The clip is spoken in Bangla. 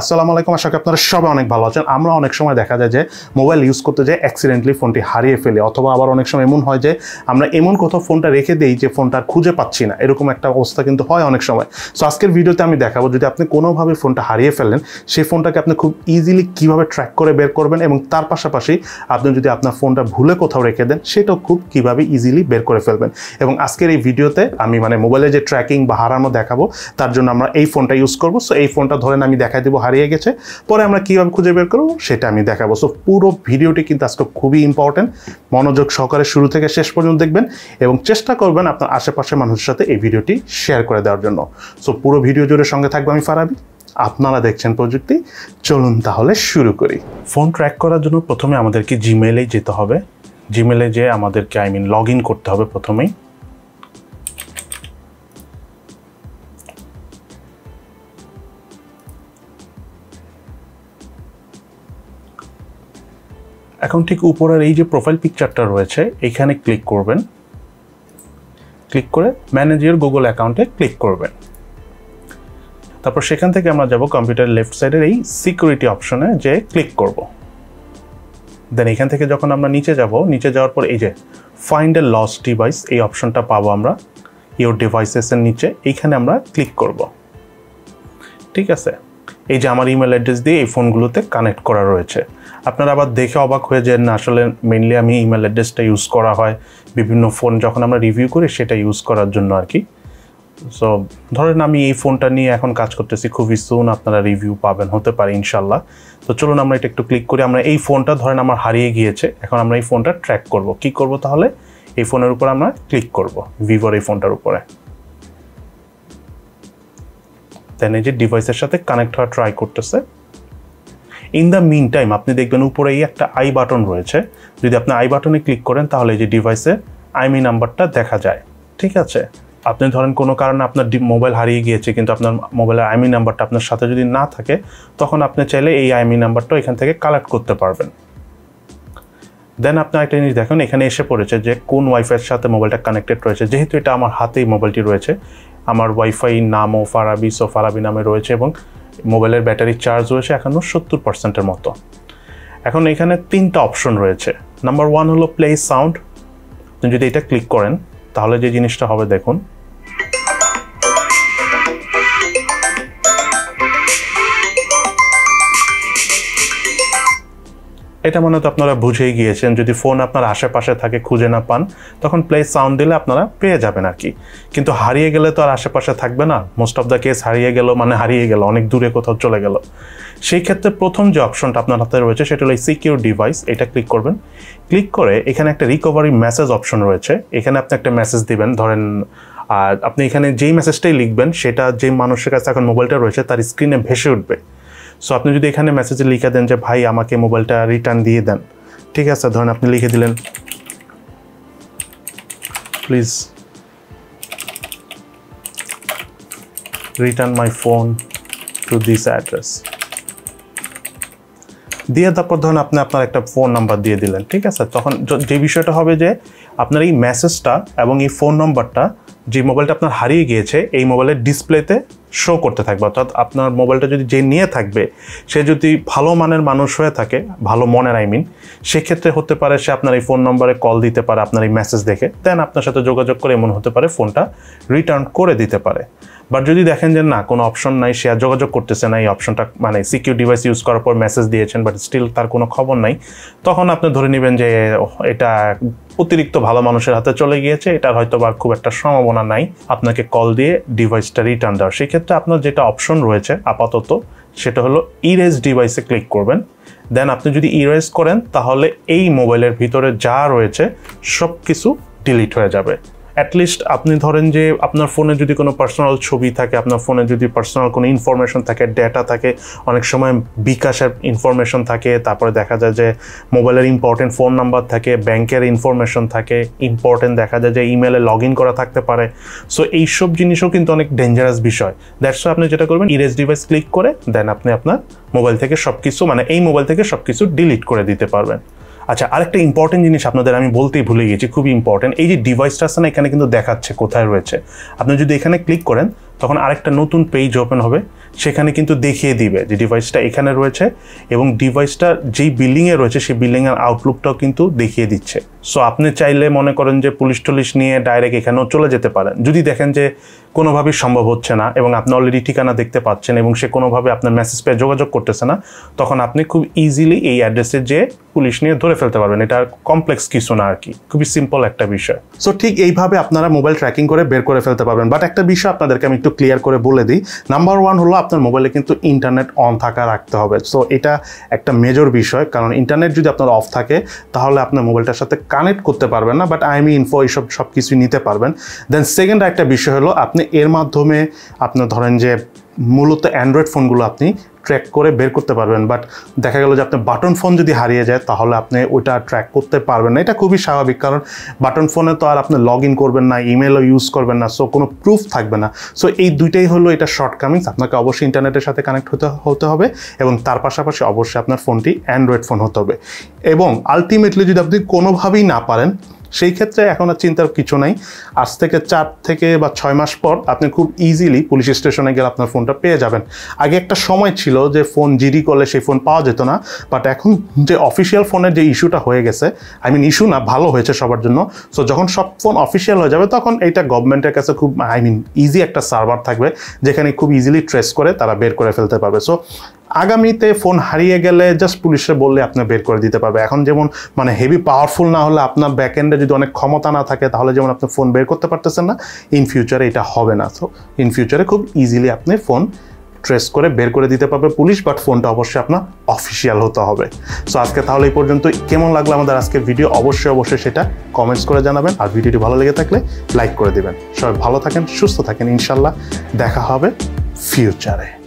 আসসালামু আলাইকুম, আশা করি আপনারা সবাই অনেক ভালো আছেন। আমরা অনেক সময় দেখা যায় যে মোবাইল ইউজ করতে যে অ্যাক্সিডেন্টলি ফোনটি হারিয়ে ফেলি, অথবা আবার অনেক সময় এমন হয় যে আমরা এমন কোথাও ফোনটা রেখে দিই যে ফোনটা খুঁজে পাচ্ছি না। এরকম একটা অবস্থা কিন্তু হয় অনেক সময়। সো আজকের ভিডিওতে আমি দেখাবো যদি আপনি কোনোভাবে ফোনটা হারিয়ে ফেলেন, সেই ফোনটাকে আপনি খুব ইজিলি কীভাবে ট্র্যাক করে বের করবেন এবং তার পাশাপাশি আপনি যদি আপনার ফোনটা ভুলে কোথাও রেখে দেন, সেটাও খুব কীভাবে ইজিলি বের করে ফেলবেন। এবং আজকের এই ভিডিওতে আমি মানে মোবাইলে যে ট্র্যাকিং বা হারানো দেখাবো, তার জন্য আমরা এই ফোনটা ইউজ করব। সো এই ফোনটা ধরেন আমি দেখাই দেবো হারিয়ে গেছে। পরে আমরা কীভাবে খুঁজে বের করব সেটা আমি দেখাবো। সো পুরো ভিডিওটি কিন্তু আজকে খুবই ইম্পর্টেন্ট মনোযোগ সহকারে শুরু থেকে শেষ পর্যন্ত দেখবেন এবং চেষ্টা করবেন আপনার আশেপাশের মানুষের সাথে এই ভিডিওটি শেয়ার করে দেওয়ার জন্য। সো পুরো ভিডিও জুড়ে সঙ্গে থাকব আমি ফারাবি। আপনারা দেখছেন প্রযুক্তি। চলুন তাহলে শুরু করি। ফোন ট্র্যাক করার জন্য প্রথমে আমাদেরকে জিমেলেই যেতে হবে। জিমেলে যেয়ে আমাদেরকে আই মিন লগ করতে হবে প্রথমেই। এখন ঠিক উপরের এই যে প্রোফাইল পিকচারটা রয়েছে এইখানে ক্লিক করবেন। ক্লিক করে ম্যানেজ গুগল অ্যাকাউন্টে ক্লিক করবেন। তারপর সেখান থেকে আমরা যাব কম্পিউটার লেফট সাইডের এই সিকিউরিটি অপশনে যে ক্লিক করব। দেন এখান থেকে যখন আমরা নিচে যাব, নিচে যাওয়ার পর এই যে ফাইন্ড এ লস ডিভাইস এই অপশনটা পাবো আমরা। ইউর ডিভাইসেসের নিচে, এইখানে আমরা ক্লিক করব। ঠিক আছে? এই যে আমার ইমেল অ্যাড্রেস দিয়ে এই ফোনগুলোতে কানেক্ট করা রয়েছে। আপনারা আবার দেখে অবাক হয়ে যান না আসলে মেনলি আমি ইমেল অ্যাড্রেসটা ইউজ করা হয়। বিভিন্ন ফোন যখন আমরা রিভিউ করি, সেটা ইউজ করার জন্য আর কি সো ধরেন আমি এই ফোনটা নিয়ে এখন কাজ করতেছি, খুবই সুন আপনারা রিভিউ পাবেন, হতে পারে ইনশাল্লাহ তো চলুন আমরা এটা একটু ক্লিক করি। আমরা এই ফোনটা ধরেন আমার হারিয়ে গিয়েছে, এখন আমরা এই ফোনটা ট্র্যাক করব। কি করব তাহলে? এই ফোনের উপর আমরা ক্লিক করব ভিভোর এই ফোনটার উপরে। দেন এই যে ডিভাইসের সাথে কানেক্ট হওয়া ট্রাই করতেছে। ইন দ্য মিন টাইম আপনি দেখবেন উপরে এই একটা আই বাটন রয়েছে। যদি আপনি আই বাটনে ক্লিক করেন, তাহলে এই যে ডিভাইসে আইমি নাম্বারটা দেখা যায়। ঠিক আছে? আপনি ধরেন কোনো কারণে আপনার মোবাইল হারিয়ে গিয়েছে, কিন্তু আপনার মোবাইলের আইমি নাম্বারটা আপনার সাথে যদি না থাকে, তখন আপনি চাইলে এই আইমি নাম্বারটা এখান থেকে কালেক্ট করতে পারবেন। দেন আপনি একটা জিনিস দেখেন, এখানে এসে পড়েছে যে কোন ওয়াইফাইয়ের সাথে মোবাইলটা কানেক্টেড রয়েছে। যেহেতু এটা আমার হাতেই মোবাইলটি রয়েছে, আমার ওয়াইফাই নামও ফারাবি সো ফারাবি নামে রয়েছে এবং মোবাইলের ব্যাটারি চার্জ রয়েছে এখনও সত্তর পার্সেন্টের মতো। এখন এখানে তিনটা অপশন রয়েছে। নাম্বার ওয়ান হলো প্লে সাউন্ড আপনি যদি এটা ক্লিক করেন, তাহলে যে জিনিসটা হবে, দেখুন এটা মনে তো আপনারা বুঝেই গিয়েছেন, যদি ফোন আপনার আশেপাশে থাকে, খুঁজে না পান, তখন প্লে সাউন্ড দিলে আপনারা পেয়ে যাবেন আর কি। কিন্তু হারিয়ে গেলে তো আর আশেপাশে থাকবে না। মোস্ট অফ দ্য কেস হারিয়ে গেল মানে হারিয়ে গেল, অনেক দূরে কোথাও চলে গেল। সেই ক্ষেত্রে প্রথম যে অপশনটা আপনার হাতে রয়েছে, সেটা হলো সিকিউর ডিভাইস এটা ক্লিক করবেন। ক্লিক করে এখানে একটা রিকভারি মেসেজ অপশন রয়েছে। এখানে আপনি একটা মেসেজ দিবেন, ধরেন আর আপনি এখানে যেই মেসেজটাই লিখবেন, সেটা যে মানুষের কাছে এখন মোবাইলটা রয়েছে, তার স্ক্রিনে ভেসে উঠবে। সো আপনি যদি এখানে মেসেজে লিখে দেন যে, ভাই, আমাকে মোবাইলটা রিটার্ন দিয়ে দেন। ঠিক আছে, ধরেন আপনি লিখে দিলেন please return my phone to this address দিয়ে তারপর ধরুন আপনি আপনার একটা ফোন নাম্বার দিয়ে দিলেন, ঠিক আছে? তখন যে বিষয়টা হবে যে, আপনার এই মেসেজটা এবং এই ফোন নম্বরটা যে মোবাইলটা আপনার হারিয়ে গিয়েছে, এই মোবাইলের ডিসপ্লেতে শো করতে থাকবে। অর্থাৎ আপনার মোবাইলটা যদি যে নিয়ে থাকবে, সে যদি ভালো মানের মানুষ হয়ে থাকে, ভালো মনের আই মিন সেক্ষেত্রে হতে পারে সে আপনার এই ফোন নম্বরে কল দিতে পারে, আপনার এই মেসেজ দেখে দেন আপনার সাথে যোগাযোগ করে এমন হতে পারে ফোনটা রিটার্ন করে দিতে পারে। বাট যদি দেখেন যে না, কোনো অপশন নাই, সে আর যোগাযোগ করতেছে না, এই অপশনটা মানে সিকিউর ডিভাইস ইউজ করার পর মেসেজ দিয়েছেন বাট স্টিল তার কোনো খবর নাই, তখন আপনি ধরে নেবেন যে এটা অতিরিক্ত ভালো মানুষের হাতে চলে গিয়েছে এটার হয়তো বা খুব একটা সম্ভাবনা নাই, আপনাকে কল দিয়ে ডিভাইসটা রিটার্ন দেওয়ার সেক্ষেত্রে আপনার যেটা অপশন রয়েছে আপাতত, সেটা হলো ইরেজ ডিভাইসে ক্লিক করবেন। দেন আপনি যদি ইরেজ করেন, তাহলে এই মোবাইলের ভিতরে যা রয়েছে সব কিছু ডিলিট হয়ে যাবে। অ্যাটলিস্ট আপনি ধরেন যে আপনার ফোনে যদি কোনো পার্সোনাল ছবি থাকে, আপনার ফোনে যদি পার্সোনাল কোনো ইনফরমেশন থাকে ডেটা থাকে, অনেক সময় বিকাশের ইনফরমেশন থাকে, তারপরে দেখা যায় যে মোবাইলের ইম্পর্টেন্ট ফোন নাম্বার থাকে ব্যাংকের ইনফরমেশন থাকে ইম্পর্টেন্ট দেখা যায় যে ইমেলে লগ ইন করা থাকতে পারে। সো এইসব জিনিসও কিন্তু অনেক ডেঞ্জারাস বিষয়। দ্যাটস আপনি যেটা করবেন ইরেজ ডিভাইস ক্লিক করে দেন আপনি আপনার মোবাইল থেকে সব কিছু মানে এই মোবাইল থেকে সব কিছু ডিলিট করে দিতে পারবেন। আচ্ছা আরেকটা ইম্পর্টেন্ট জিনিস আপনাদের আমি বলতেই ভুলে গেছি, খুবই ইম্পর্টেন্ট এই যে ডিভাইসটা আছে না, এখানে কিন্তু দেখাচ্ছে কোথায় রয়েছে। আপনি যদি এখানে ক্লিক করেন, তখন আরেকটা নতুন পেজ ওপেন হবে, সেখানে কিন্তু দেখিয়ে দিবে যে ডিভাইসটা এখানে রয়েছে এবং ডিভাইসটা যেই বিল্ডিংয়ে রয়েছে, সেই বিল্ডিংয়ের আউটলুকটাও কিন্তু দেখিয়ে দিচ্ছে। সো আপনি চাইলে মনে করেন যে পুলিশ টুলিশ নিয়ে ডাইরেক্ট এখানেও চলে যেতে পারেন। যদি দেখেন যে কোনোভাবেই সম্ভব হচ্ছে না এবং আপনি অলরেডি ঠিকানা দেখতে পাচ্ছেন এবং সে কোনোভাবে আপনার মেসেজ পেয়ে যোগাযোগ করতেছে না, তখন আপনি খুব ইজিলি এই অ্যাড্রেসে যে পুলিশ নিয়ে ধরে ফেলতে পারবেন। এটা কমপ্লেক্স কিছু না আর কি। খুবই সিম্পল একটা বিষয়। সো ঠিক এইভাবে আপনারা মোবাইল ট্র্যাকিং করে বের করে ফেলতে পারবেন। বাট একটা বিষয় আপনাদেরকে আমি একটু ক্লিয়ার করে বলে দিই। নাম্বার ওয়ান হলো আপনার মোবাইলে কিন্তু ইন্টারনেট অন থাকা রাখতে হবে। সো এটা একটা মেজর বিষয়। কারণ ইন্টারনেট যদি আপনার অফ থাকে, তাহলে আপনার মোবাইলটার সাথে কানেক্ট করতে পারবেন না। বাট আইমি ইনফো এইসব সব কিছুই নিতে পারবেন। দেন সেকেন্ড একটা বিষয় হলো, আপনি এর মাধ্যমে আপনার ধরেন যে মূলত অ্যান্ড্রয়েড ফোনগুলো আপনি ট্র্যাক করে বের করতে পারবেন। বাট দেখা গেল যে আপনার বাটন ফোন যদি হারিয়ে যায়, তাহলে আপনি ওইটা ট্র্যাক করতে পারবেন না। এটা খুবই স্বাভাবিক, কারণ বাটন ফোনে তো আর আপনি লগ ইন করবেন না ইমেলও ইউজ করবেন না সো কোনো প্রুফ থাকবে না। সো এই দুইটাই হলো এটা শর্টকামিংস আপনাকে অবশ্যই ইন্টারনেটের সাথে কানেক্ট হতে হতে হবে এবং তার পাশাপাশি অবশ্যই আপনার ফোনটি অ্যান্ড্রয়েড ফোন হতে হবে। এবং আলটিমেটলি যদি আপনি কোনোভাবেই না পারেন সেই ক্ষেত্রে এখন আর চিন্তার কিছু নাই। আজ থেকে চার থেকে বা ছয় মাস পর আপনি খুব ইজিলি পুলিশ স্টেশনে গেলে আপনার ফোনটা পেয়ে যাবেন। আগে একটা সময় ছিল যে ফোন জিডি করলে সেই ফোন পাওয়া যেত না বাট এখন যে অফিসিয়াল ফোনের যে ইস্যুটা হয়ে গেছে আই মিন ইস্যু না, ভালো হয়েছে সবার জন্য। সো যখন সব ফোন অফিসিয়াল হয়ে যাবে, তখন এইটা গভর্নমেন্টের কাছে খুব আই মিন ইজি একটা সার্ভার থাকবে, যেখানে খুব ইজিলি ট্রেস করে তারা বের করে ফেলতে পারবে। সো আগামীতে ফোন হারিয়ে গেলে জাস্ট পুলিশে বললে আপনি বের করে দিতে পারবে। এখন যেমন মানে হেভি পাওয়ারফুল না হলে আপনার ব্যাক এন্ডে যদি অনেক ক্ষমতা না থাকে, তাহলে যেমন আপনি ফোন বের করতে পারতেছেন না ইন ফিউচারে এটা হবে না। সো ইন ফিউচারে খুব ইজিলি আপনি ফোন ট্রেস করে বের করে দিতে পারবে পুলিশ বাট ফোনটা অবশ্যই আপনার অফিসিয়াল হতে হবে। সো আজকে তাহলে এই পর্যন্ত কেমন লাগল আমাদের আজকে ভিডিও অবশ্যই অবশ্যই সেটা কমেন্টস করে জানাবেন। আর ভিডিওটি ভালো লেগে থাকলে লাইক করে দেবেন। সবাই ভালো থাকেন, সুস্থ থাকেন। ইনশাল্লাহ দেখা হবে ফিউচারে